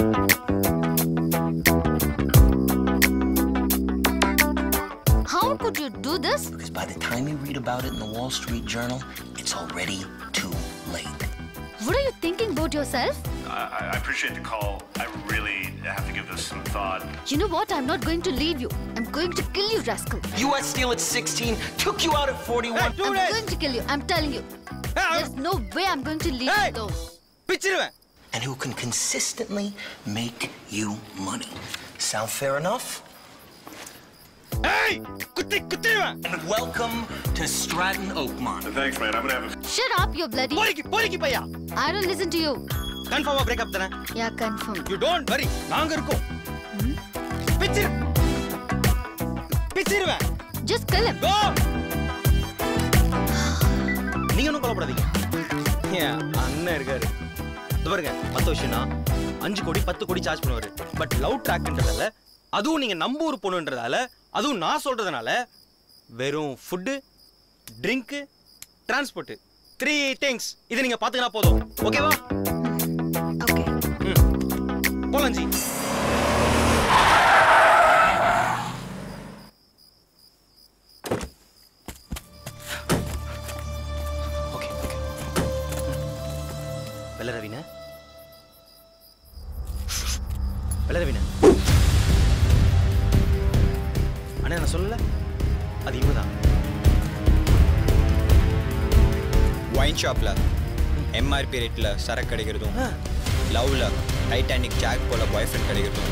How could you do this? Because by the time you read about it in the Wall Street Journal, it's already too late. What are you thinking about yourself? I, I appreciate the call. I really have to give this some thought. You know what? I'm not going to leave you. I'm going to kill you, rascal. U.S. Steel at 16 took you out at 41. I'm going to kill you. I'm telling you. There's no way I'm going to leave you alone பிச்சிருவேன் And who can consistently make you money. Sound fair enough? ஏய் குத்தி குத்திடுவேன் And welcome to Stratton Oakmont. Thanks, man. I'm gonna have a Shut up, you bloody. போரிக்கு போரிக்கு Bhaiya I don't listen to you. கன்ஃபார்மா breakup தானே Yeah, confirm. You don't worry நாங்க இருக்கோம் பிச்சிரு பிச்சிருவேன் Just kill him. கோ நீங்க ஒன்றும் கவலைப்படாதீங்க ஏன் அண்ணன் இருக்காரு இது பாருங்க மற்ற விஷயம்னா அஞ்சு கோடி பத்து கோடி சார்ஜ் பண்ணுவாரு. பட் லவ் ட்ராக்ன்றதால அதுவும் நீங்க நம்ம ஊர் பொண்ணுன்றதால அதுவும் நான் சொல்றதுனால வெறும் food drink transport three things இதை நீங்க பாத்துக்கினா போதும். ஓகேவா. போலாம் ஜி. வெள்ள ரவின வெள்ள ரவின அண்ணா நான் சொல்லல. அது இவங்க தான் ஒயின் ஷாப்பில் எம்ஆர்பி ரேட்டில் சரக்கு கிடைக்கிறதும் லவ்ல டைட்டானிக் ஜாக் போல பாய் ஃப்ரெண்ட் கிடைக்கிறதும்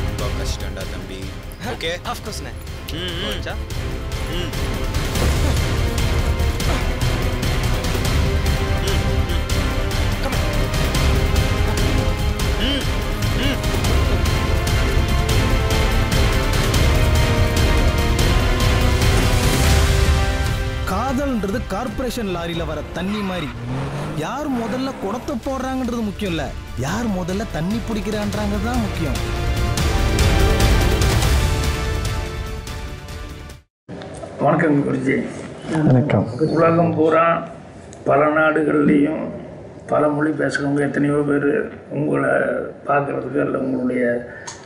ரொம்ப கஷ்டம்டா தம்பி. ஓகே ஆஃப்கோர்ஸ்ண்ணே ம், ம். போச்சா காதல்ன்றது கார்ப்பரேஷன் லாரியில வர தண்ணி மாதிரி. யார் முதல்ல குடத்தை போடுறாங்கன்றது முக்கியம் இல்ல. யார் முதல்ல தண்ணி பிடிக்கிறான்றாங்க தான் முக்கியம். வணக்கம் குருஜி. வணக்கம். உலகம் பூரா பல நாடுகள்லேயும் பல மொழி பேசுகிறவங்க எத்தனையோ பேர் உங்களை பார்க்குறதுக்கு இல்லை உங்களுடைய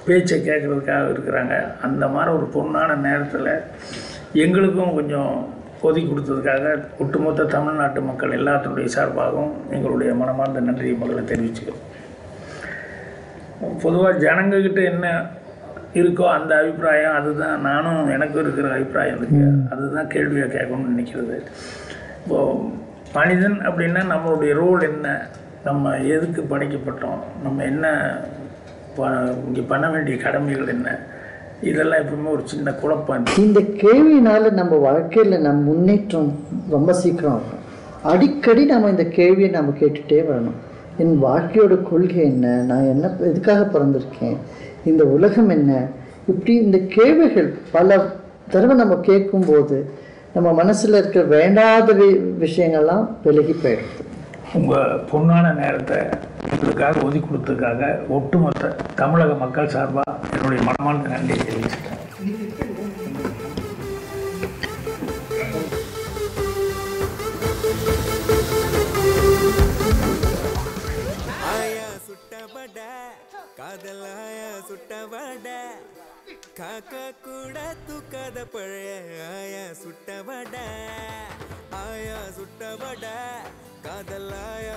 பேச்சை கேட்குறதுக்காக இருக்கிறாங்க. அந்த மாதிரி ஒரு பொண்ணான நேரத்தில் எங்களுக்கும் கொஞ்சம் ஒதுக்கி கொடுத்ததுக்காக ஒட்டுமொத்த தமிழ்நாட்டு மக்கள் எல்லாத்தினுடைய சார்பாகவும் எங்களுடைய மனமார்ந்த நன்றி மக்களை தெரிவிச்சுக்கிறோம். பொதுவாக ஜனங்கக்கிட்ட என்ன இருக்கோ அந்த அபிப்பிராயம் அதுதான். நானும் எனக்கும் இருக்கிற அபிப்பிராயம் இருக்கு. அதுதான் கேள்வியாக கேட்கணும்னு நினைக்கிறது. இப்போது மனிதன் அப்படின்னா நம்மளுடைய ரோல் என்ன? நம்ம எதுக்கு படைக்கப்பட்டோம் நம்ம என்ன இங்கே பண்ண வேண்டிய கடமைகள் என்ன? இதெல்லாம் எப்பவுமே ஒரு சின்ன குழப்பம். இந்த கேள்வினால நம்ம வாழ்க்கையில் நம்ம முன்னேற்றம் ரொம்ப சீக்கிரம் ஆகும். அடிக்கடி நம்ம இந்த கேள்வியை நம்ம கேட்டுட்டே வரணும். என் வாழ்க்கையோட கொள்கை என்ன? நான் என்ன எதுக்காக பிறந்திருக்கேன்? இந்த உலகம் என்ன? இப்படி இந்த கேள்விகள் பல தடவை நம்ம கேட்கும்போது நம்ம மனசில் இருக்கிற வேண்டாத வி- விஷயங்கள்லாம் விலகி போயிடுது. உங்கள் பொன்னான நேரத்தை எங்களுக்காக ஒதுக்கி கொடுத்ததுக்காக ஒட்டுமொத்த தமிழக மக்கள் சார்பாக என்னுடைய மனமார்ந்த நன்றியை தெரிவிச்சிட்டேன் ஆயா சுட்டபட காதலாயா சுட்டபட காக்கா கூட தூக்காத பழைய ஆயா சுட்டவட ஆயா சுட்டவட காதலாயா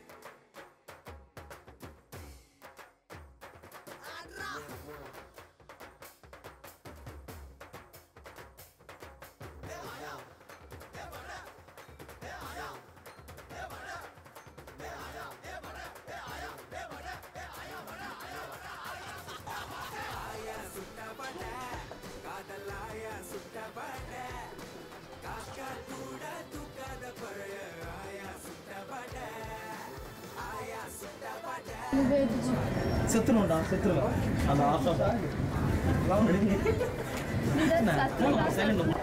வந்து காய்ச்ச வாழ்க்கை ஓட்டபட அப்பேற்பட்ட இந்த காதல் செத்துணும்டா.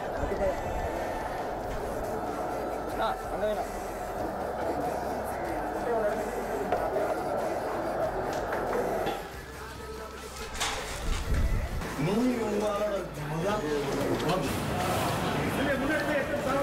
அந்த ஆசை.